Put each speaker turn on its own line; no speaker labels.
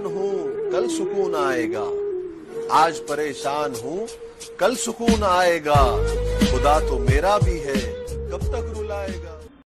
परेशान हूँ, कल सुकून आएगा। आज परेशान हूँ, कल सुकून आएगा। खुदा तो मेरा भी है, कब तक रुलाएगा?